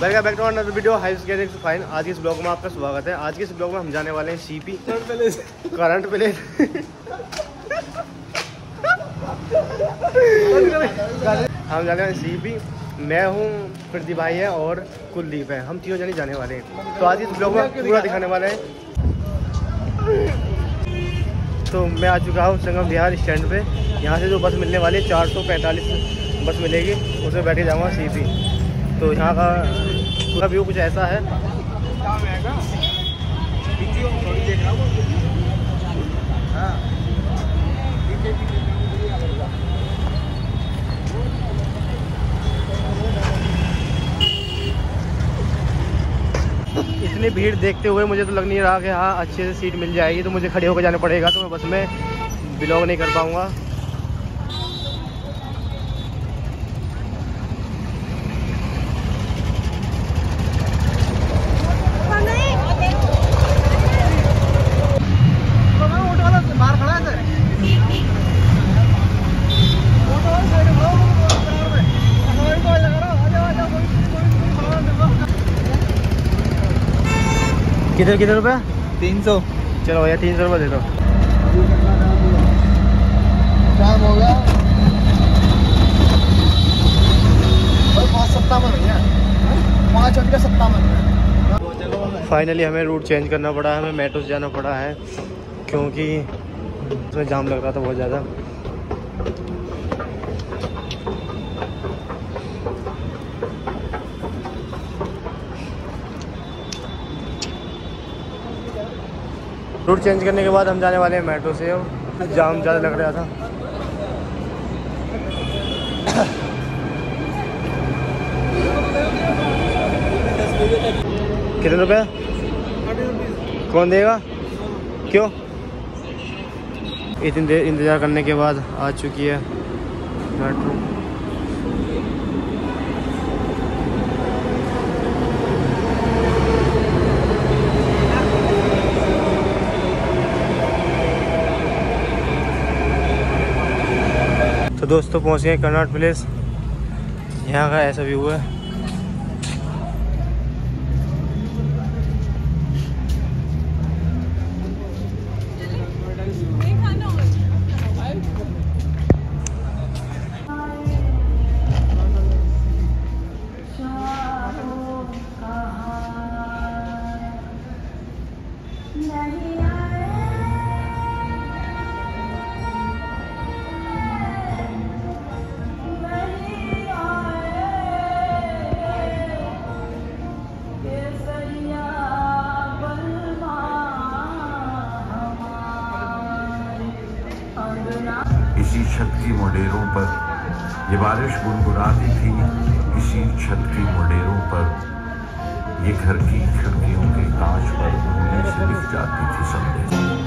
Welcome back to another video hi's getting fine आज के इस ब्लॉग में आपका स्वागत है। आज के इस ब्लॉग में हम जाने वाले हैं सीपी करंट प्लेस हम जाने वाले सीपी मैं हूँ प्रदीप भाई है और कुलदीप है। हम तीनों जने जाने वाले हैं। तो आज इस ब्लॉग में पूरा दिखाने वाले हैं। तो मैं आ चुका हूँ संगम बिहार स्टैंड पे। यहाँ से जो बस मिलने वाली है चार सौ पैंतालीस बस मिलेगी। उसमें बैठे जाऊँगा सीपी तो यहाँ का पूरा व्यू कुछ ऐसा है। इतनी भीड़ देखते हुए मुझे तो लग नहीं रहा कि हाँ अच्छे से सीट मिल जाएगी तो मुझे खड़े होकर जाना पड़ेगा तो मैं बस में बिलोंग नहीं कर पाऊँगा। कितने कितने रुपए तीन सौ। चलो भैया तीन सौ रुपये दे दो। टाइम हो गया। पाँच सत्तावन भैया। पाँच अभी सत्तावन फाइनली हमें रूट चेंज करना पड़ा है हमें मेट्रो से जाना पड़ा है क्योंकि उसमें जाम लग रहा था बहुत ज़्यादा। रूट चेंज करने के बाद हम जाने वाले हैं मेट्रो से। जाम ज़्यादा लग रहा था। कितने रुपए? कौन देगा? क्यों? इतनी देर इंतज़ार करने के बाद आ चुकी है मेट्रो। दोस्तों पहुँच गए कर्नाट प्लेस। यहाँ का ऐसा व्यू है। इसी छत की मुडेरों पर। ये बारिश गुनगुनाती थी किसी छत की मुडेरों पर। ये घर की खिड़कियों के कांच पर उनमें से लिख जाती थी संदेश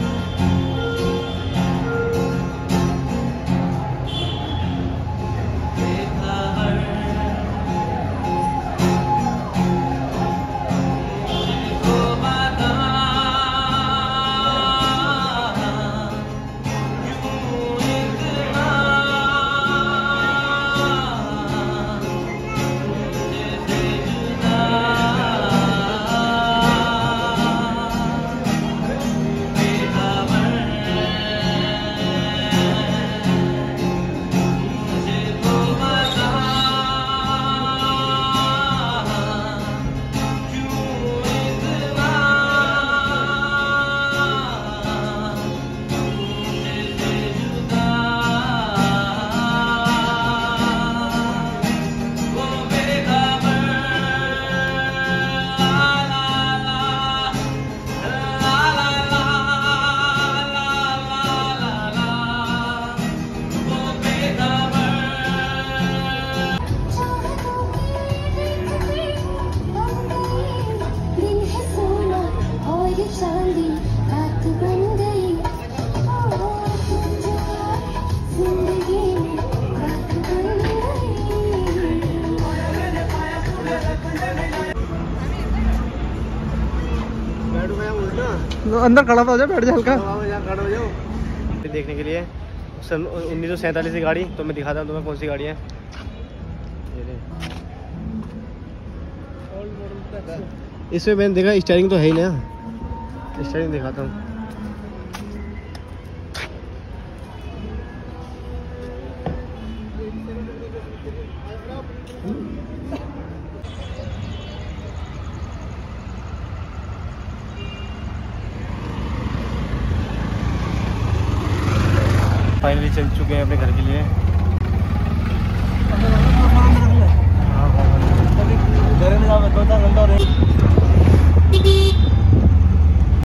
अंदर खड़ा था बैठ जाए हल्का। देखने के लिए सन उन्नीस सौ सैंतालीस की गाड़ी तो मैं दिखा दूँ तुम्हें कौन सी गाड़ी है। इसमें मैंने देखा स्टेयरिंग तो है ही ना। स्टेयरिंग दिखाता हूँ। Hmm. फाइनली चल चुके हैं अपने घर के लिए। घर में जाओ घंटा घंटा